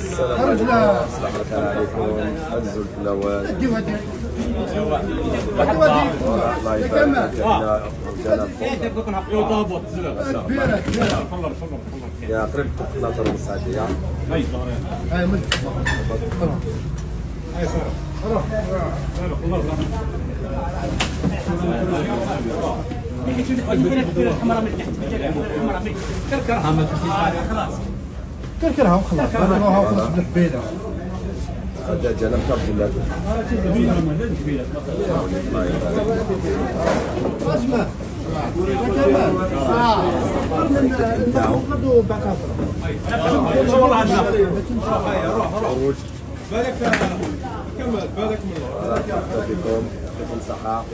السلام عليكم عليكم هزوا الفلاوات الله يبارك فينا رجانا يا قريب ثلاثة ونص عادية كركرها وخلاص كركرها وخلاص بالحبيله دجاجة مكرجلة الله يبارك اسمع كمان آه ناخذوا بكاثره خروج بالك كمل بالك من بكم يعطيكم صحة